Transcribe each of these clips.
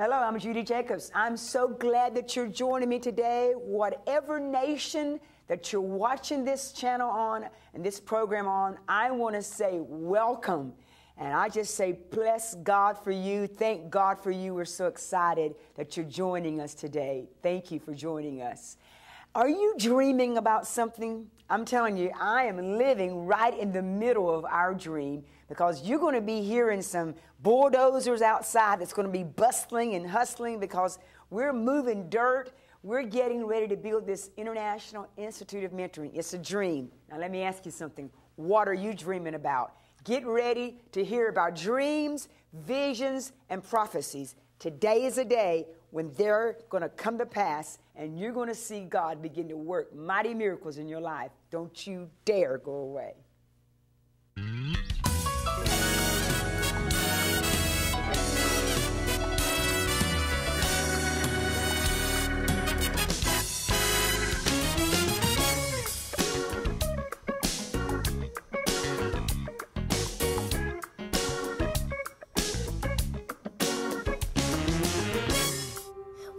Hello, I'm Judy Jacobs. I'm so glad that you're joining me today. Whatever nation that you're watching this channel on and this program on, I want to say welcome. And I just say, bless God for you. Thank God for you. We're so excited that you're joining us today. Thank you for joining us. Are you dreaming about something? I'm telling you, I am living right in the middle of our dream because you're going to be hearing some bulldozers outside that's going to be bustling and hustling because we're moving dirt. We're getting ready to build this International Institute of Mentoring. It's a dream. Now, let me ask you something. What are you dreaming about? Get ready to hear about dreams, visions, and prophecies. Today is a day when they're going to come to pass and you're going to see God begin to work mighty miracles in your life. Don't you dare go away.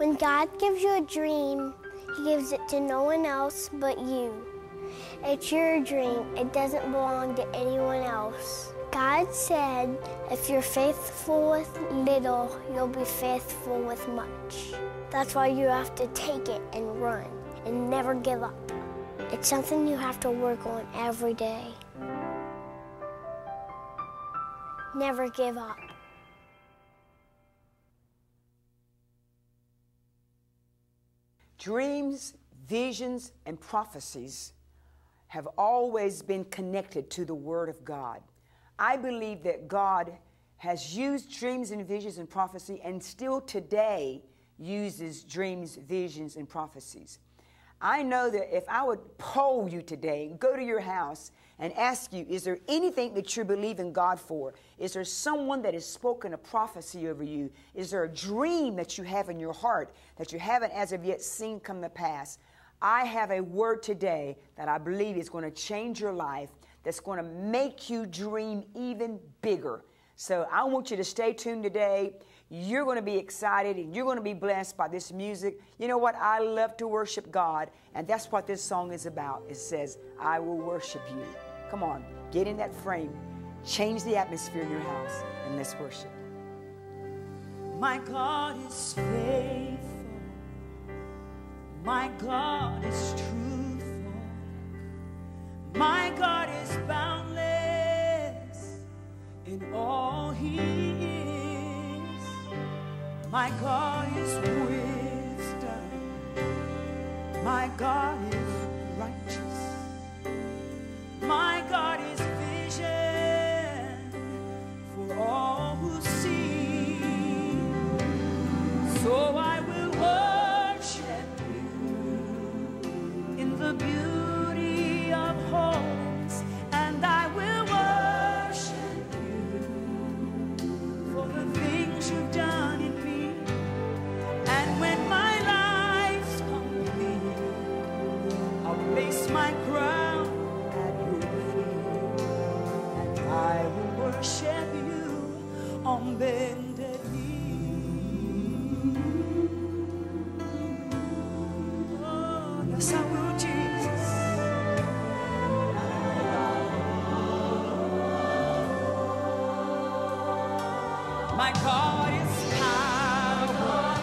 When God gives you a dream, He gives it to no one else but you. It's your dream, it doesn't belong to anyone else. God said, if you're faithful with little, you'll be faithful with much. That's why you have to take it and run and never give up. It's something you have to work on every day. Never give up. Dreams, visions, and prophecies have always been connected to the Word of God. I believe that God has used dreams and visions and prophecy and still today uses dreams, visions, and prophecies. I know that if I would poll you today, go to your house and ask you, is there anything that you're believing God for? Is there someone that has spoken a prophecy over you? Is there a dream that you have in your heart that you haven't as of yet seen come to pass? I have a word today that I believe is going to change your life, that's going to make you dream even bigger. So I want you to stay tuned today. You're going to be excited and you're going to be blessed by this music. You know what? I love to worship God, and that's what this song is about. It says, I will worship you. Come on, get in that frame, change the atmosphere in your house, and let's worship. My God is faithful. My God is truthful. My God is boundless in all He. My God is wisdom. My God My God is power.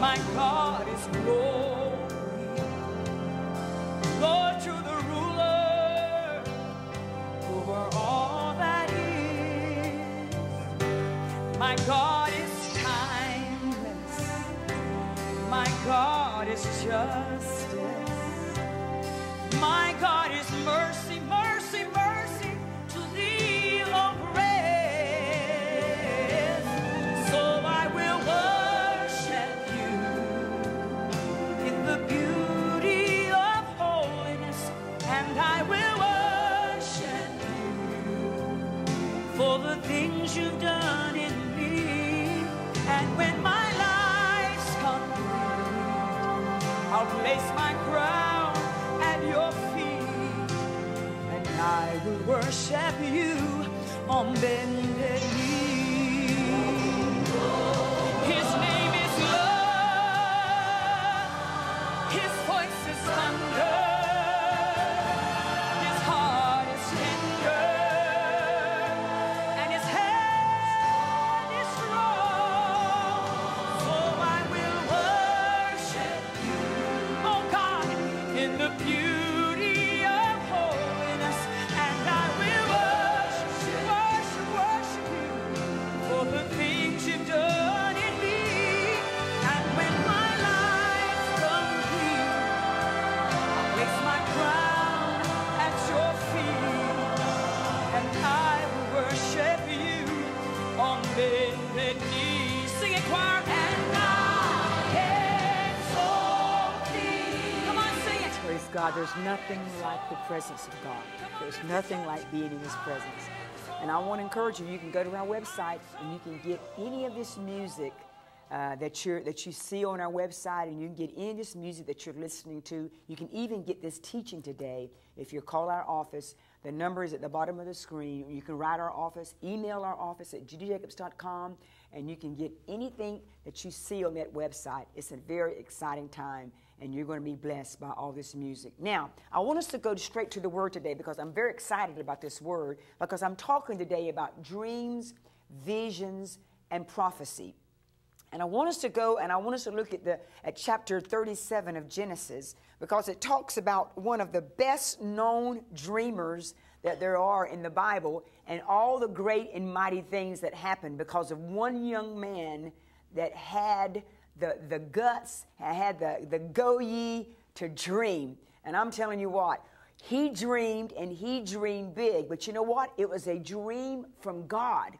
My God is glory. Lord, you're the ruler over all that is. My God is timeless. My God is justice. My God is mercy, mercy, mercy I will worship you on bended knee. God, there's nothing like the presence of God. There's nothing like being in His presence. And I want to encourage you, you can go to our website and you can get any of this music uh, that, you that you see on our website, and you can get any of this music that you're listening to. You can even get this teaching today if you call our office. The number is at the bottom of the screen. You can write our office, email our office at judyjacobs.com, and you can get anything that you see on that website. It's a very exciting time, and you're going to be blessed by all this music. Now, I want us to go straight to the word today because I'm very excited about this word because I'm talking today about dreams, visions, and prophecy. And I want us to go and I want us to look at the at chapter 37 of Genesis because it talks about one of the best known dreamers that there are in the Bible and all the great and mighty things that happened because of one young man that had the, the guts, had the, the go ye to dream. And I'm telling you what, he dreamed and he dreamed big. But you know what? It was a dream from God.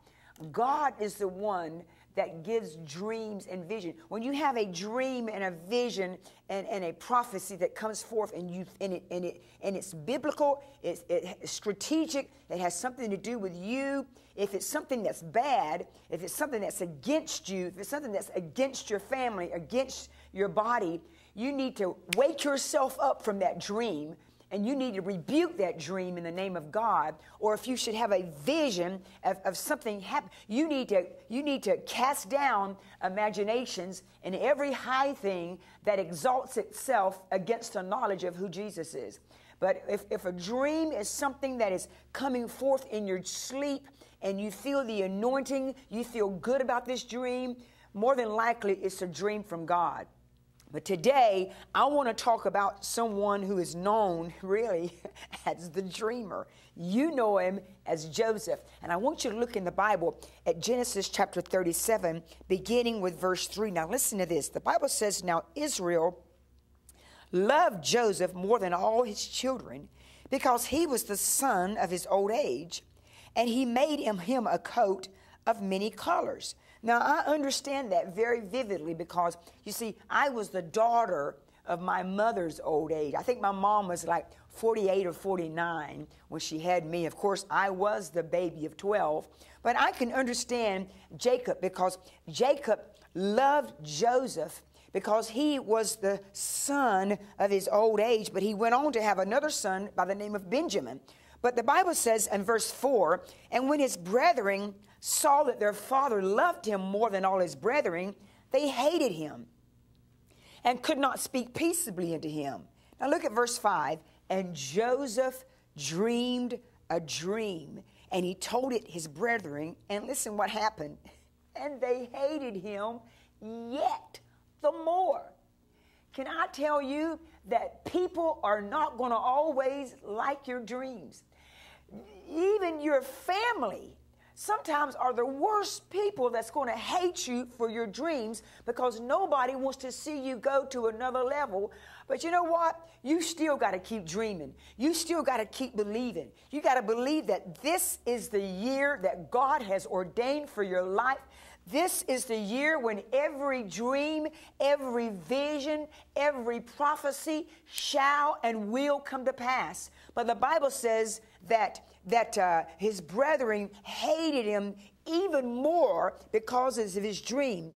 God is the one that gives dreams and vision. When you have a dream and a vision and, and a prophecy that comes forth and you and it and it and it's biblical, it's, it's strategic, it has something to do with you. If it's something that's bad, if it's something that's against you, if it's something that's against your family, against your body, you need to wake yourself up from that dream and you need to rebuke that dream in the name of God, or if you should have a vision of, of something happen, you need to you need to cast down imaginations and every high thing that exalts itself against the knowledge of who Jesus is. But if, if a dream is something that is coming forth in your sleep and you feel the anointing, you feel good about this dream, more than likely it's a dream from God. But today, I want to talk about someone who is known really as the dreamer. You know him as Joseph. And I want you to look in the Bible at Genesis chapter 37, beginning with verse 3. Now, listen to this. The Bible says, Now Israel loved Joseph more than all his children because he was the son of his old age, and he made him, him a coat of many colors. Now, I understand that very vividly because, you see, I was the daughter of my mother's old age. I think my mom was like 48 or 49 when she had me. Of course, I was the baby of 12. But I can understand Jacob because Jacob loved Joseph because he was the son of his old age, but he went on to have another son by the name of Benjamin. But the Bible says in verse 4 and when his brethren saw that their father loved him more than all his brethren, they hated him and could not speak peaceably unto him. Now look at verse 5. And Joseph dreamed a dream, and he told it his brethren. And listen what happened. And they hated him yet the more. Can I tell you that people are not going to always like your dreams? Even your family sometimes are the worst people that's going to hate you for your dreams because nobody wants to see you go to another level. But you know what? You still got to keep dreaming. You still got to keep believing. You got to believe that this is the year that God has ordained for your life. This is the year when every dream, every vision, every prophecy shall and will come to pass. But the Bible says that that uh, his brethren hated him even more because of his dream.